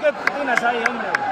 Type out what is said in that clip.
这个这个奶茶也要